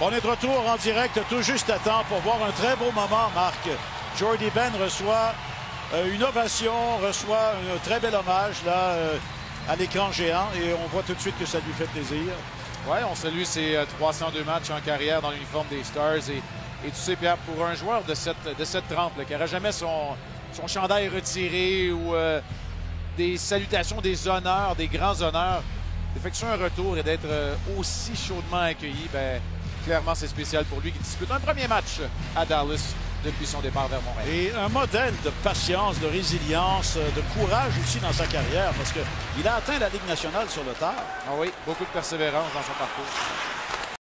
On est de retour en direct tout juste à temps pour voir un très beau moment, Marc. Jordy Ben reçoit euh, une ovation, reçoit un très bel hommage euh, à l'écran géant et on voit tout de suite que ça lui fait plaisir. Oui, on salue ses 302 matchs en carrière dans l'uniforme des Stars. Et, tu sais, Pierre, pour un joueur de cette, de cette trempe, là, qui n'aurait jamais son, son chandail retiré ou euh, des salutations, des honneurs, des grands honneurs, d'effectuer un retour et d'être euh, aussi chaudement accueilli, ben, clairement, c'est spécial pour lui qui dispute un premier match à Dallas depuis son départ vers Montréal. Et un modèle de patience, de résilience, de courage aussi dans sa carrière parce qu'il a atteint la Ligue nationale sur le tard. Ah oui, beaucoup de persévérance dans son parcours.